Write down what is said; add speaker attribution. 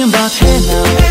Speaker 1: talking about hey now